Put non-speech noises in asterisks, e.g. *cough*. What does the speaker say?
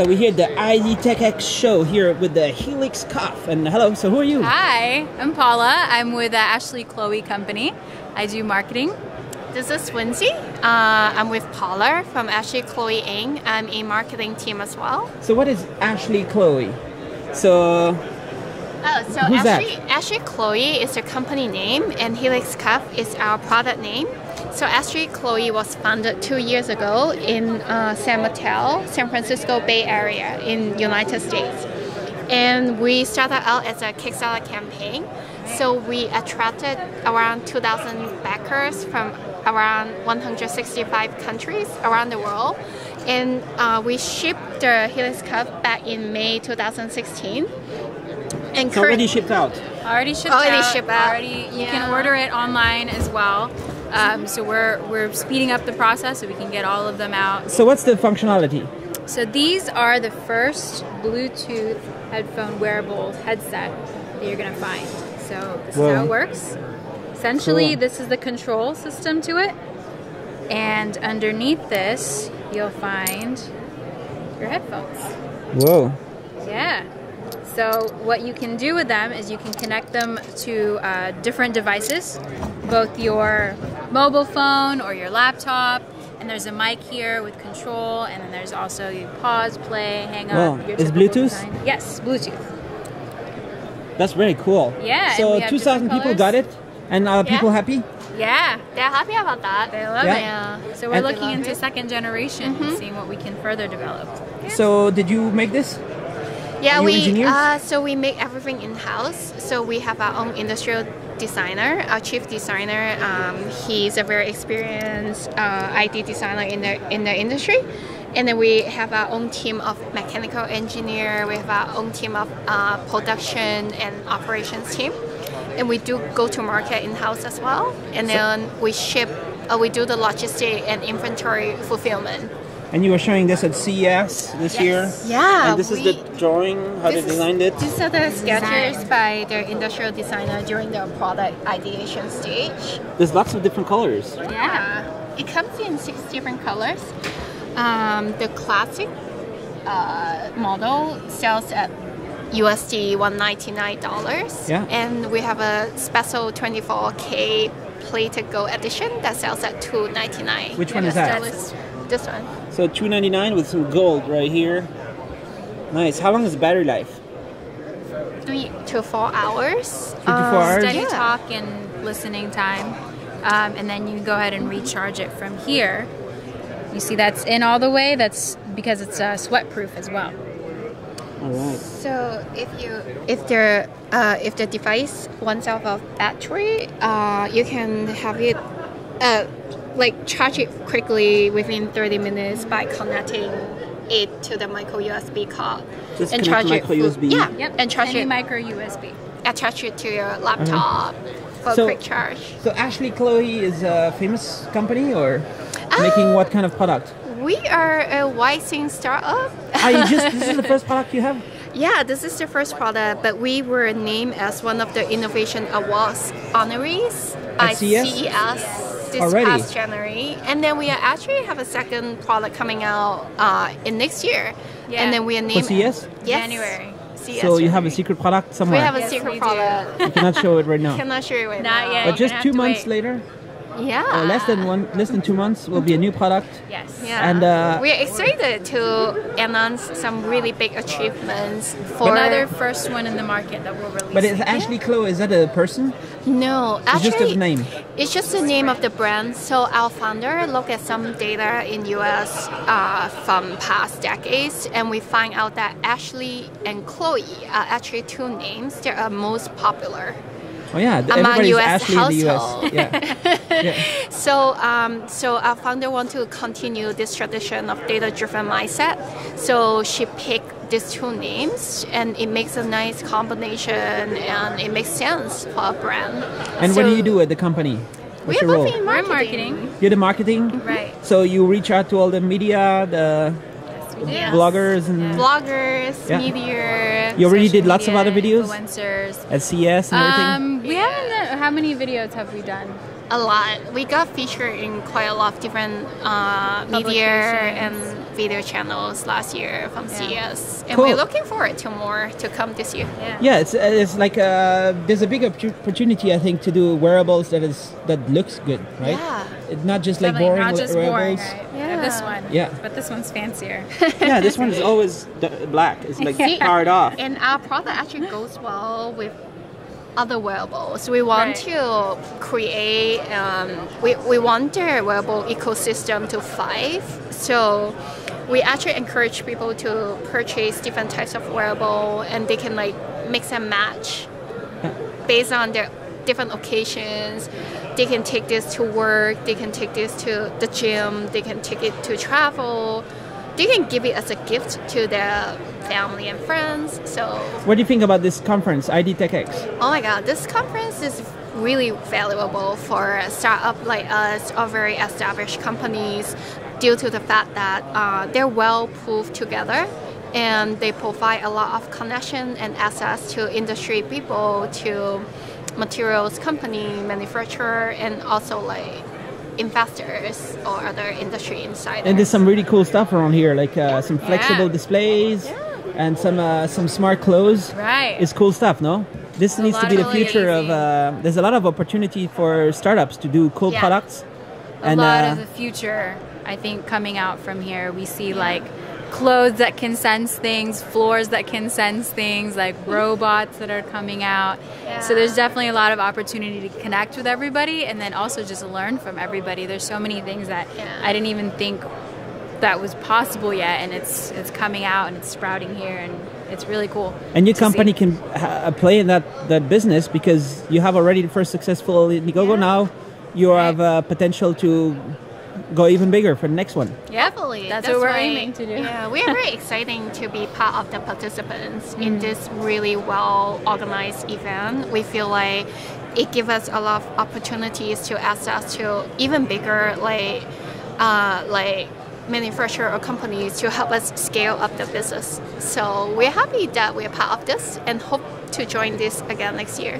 So we're here at the IDTechEx show here with the Helix Cuff. And hello, so who are you? Hi, I'm Paula. I'm with the Ashley Chloe Company. I do marketing. This is Wincy. Uh, I'm with Paula from Ashley Chloe Inc. I'm a marketing team as well. So what is Ashley Chloe? So Oh, so Who's that? Ashley, Ashley Chloe is the company name, and Helix Cuff is our product name. So Ashley Chloe was founded two years ago in uh, San Mateo, San Francisco Bay Area in United States. And we started out as a Kickstarter campaign. So we attracted around 2,000 backers from around 165 countries around the world. And uh, we shipped the Helix Cuff back in May 2016. And it's already shipped out. Already shipped Already out. shipped out. Already, you can order it online as well. Um, so we're we're speeding up the process so we can get all of them out. So what's the functionality? So these are the first Bluetooth headphone wearable headset that you're gonna find. So this Whoa. is how it works. Essentially, Cool. this is the control system to it, and underneath this, you'll find your headphones. Whoa. Yeah. So what you can do with them is you can connect them to uh, different devices, both your mobile phone or your laptop. And there's a mic here with control, and then there's also you pause, play, hang up. Wow. your Is Bluetooth? kind. Yes, Bluetooth. That's very cool. Yeah, So 2,000 people got it? And are people happy? Yeah, they're happy about that. they love Yeah. it. Yeah. So we're And- looking into it. second generation Mm-hmm. and seeing what we can further develop. So did you make this? Yeah, we uh, so we make everything in house. So we have our own industrial designer, our chief designer. Um, he's a very experienced uh, ID designer in the in the industry. And then we have our own team of mechanical engineer. We have our own team of uh, production and operations team. And we do go to market in house as well. And then we ship. Uh, we do the logistic and inventory fulfillment. And you were showing this at CES this year? Yeah, And this is the drawing, how they designed it? These are the sketches by the industrial designer during the product ideation stage. There's lots of different colors. Yeah. It comes in six different colors. Um, the classic uh, model sells at USD $199. Yeah. And we have a special 24K plated gold edition that sells at 299. Which one is that? This, this one. So 299 with some gold right here. Nice. How long is the battery life? Three to four hours. Three to four hours? Steady yeah. talk and listening time. Um, and then you go ahead and recharge it from here. You see that's in all the way. That's because it's uh, sweat proof as well. All right. So if you if the uh, if the device runs out of battery, uh, you can have it uh, like charge it quickly within 30 minutes by connecting it to the micro USB card Just and connect charge the it. micro USB. Yeah, Yep. and charge Any it. micro USB. attach it to your laptop for So- quick charge. So Ashley Chloe is a famous company or Ah. making what kind of product? We are a Wising startup. Are you just this is the *laughs* first product you have? Yeah, this is the first product, but we were named as one of the Innovation Awards honorees by At CES? CES this Already? past January. And then we actually have a second product coming out uh, in next year. Yeah. And then we are For named Yes. January. CES So you have a secret product somewhere. We somewhere. have a Yes, secret we do. product. you cannot show it right now. *laughs* Cannot share it right Not now. yet. But just two months wait. later, Yeah. or less than one, less than two months, will be a new product. Yes. Yeah. And, uh, we're excited to announce some really big achievements for Another first one in the market that we'll release. But it's Ashley Chloe. Is that a person? No, It's actually, just a name. It's just the name of the brand. So our founder looked at some data in US uh, from past decades, and we find out that Ashley and Chloe are actually two names that are most popular. Oh yeah, Among everybody's US Ashley in the US. Yeah. *laughs* yeah. So, um, so our founder want to continue this tradition of data-driven mindset. So she picked these two names, and it makes a nice combination, and it makes sense for a brand. And what do you do at the company? We What's are your role? both in We're marketing. marketing. You're the marketing. Right. So you reach out to all the media, the Yes. bloggers, and bloggers, Yeah. media. You already did lots of other videos Influencers. at CES and everything. Um, we Yeah. haven't. How many videos have we done? A lot. We got featured in quite a lot of different uh, media and video channels last year from Yeah. CES, and Cool. we're looking forward to more to come this year. Yeah. Yeah, it's, it's like uh, there's a big opportunity I think to do wearables that is that looks good, right? Yeah. It's not just like Definitely boring not just boring, wearables. right? Yeah. This Yeah. one. Yeah. But this one's fancier. *laughs* yeah, this one is always black. It's like See, hard off. And our product actually goes well with other wearables. We want Right. to create, um, we, we want the wearable ecosystem to thrive. So we actually encourage people to purchase different types of wearable and they can like mix and match based on their different occasions. They can take this to work, they can take this to the gym, they can take it to travel. They can give it as a gift to their family and friends. So, What do you think about this conference, IDTechEx? oh my god, this conference is really valuable for a startup like us or very established companies due to the fact that uh, they're well proved together and they provide a lot of connection and access to industry people, to materials company, manufacturer, and also like investors or other industry insiders. And there's some really cool stuff around here, like uh, some flexible Yeah. displays and some uh, some smart clothes. Right. It's cool stuff, no? This a needs to be the future of. Uh, there's a lot of opportunity for startups to do cool Yeah. products. a and lot uh, of the future i think coming out from here we see like clothes that can sense things floors that can sense things like robots that are coming out so there's definitely a lot of opportunity to connect with everybody and then also just learn from everybody there's so many things that Yeah. i didn't even think that was possible yet and it's it's coming out and it's sprouting here and it's really cool and your to see. company can ha- play in that, that business because you have already the first successful Indiegogo. Yeah. Now you have uh, potential to go even bigger for the next one. Definitely. That's what we're why- aiming to do. Yeah, we are very exciting to be part of the participants Mm-hmm. in this really well organized event. We feel like it gives us a lot of opportunities to access to even bigger like uh, like manufacturer or companies to help us scale up the business. So we're happy that we're part of this and hope to join this again next year.